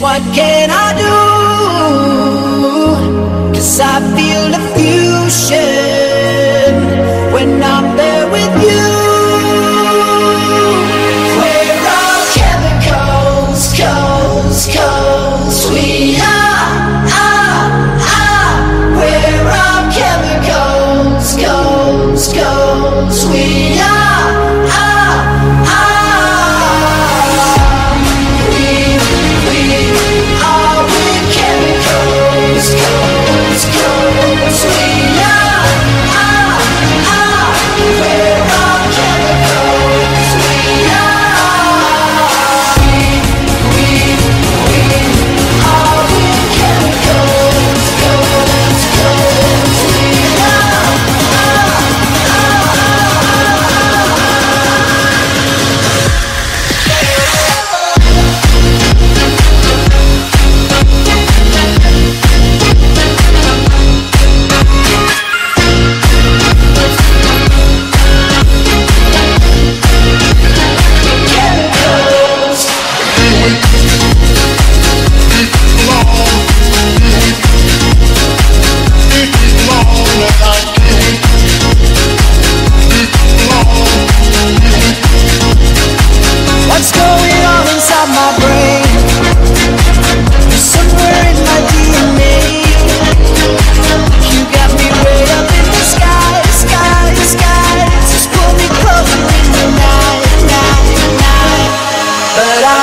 what can I do? Cause I feel the fusion when I'm there with you.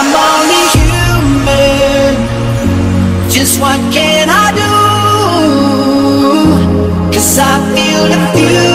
I'm only human Just what can I do? Cause I feel the fear.